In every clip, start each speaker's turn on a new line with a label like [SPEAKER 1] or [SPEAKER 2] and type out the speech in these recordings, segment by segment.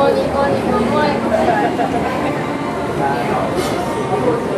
[SPEAKER 1] コニコニコ
[SPEAKER 2] い。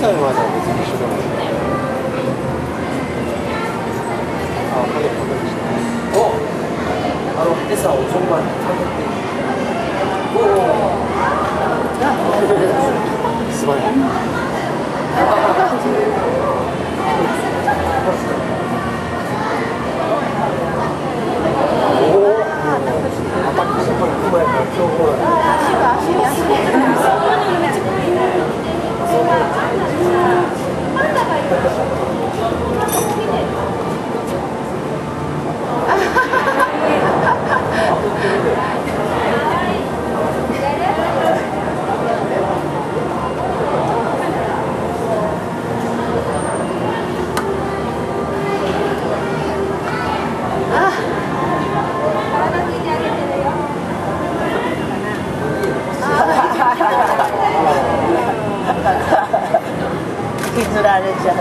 [SPEAKER 3] 歳までは別に一緒だもんねあ、これこでしたおあの、餌を順番に食べて
[SPEAKER 4] お素晴らしい
[SPEAKER 2] 削られちゃう。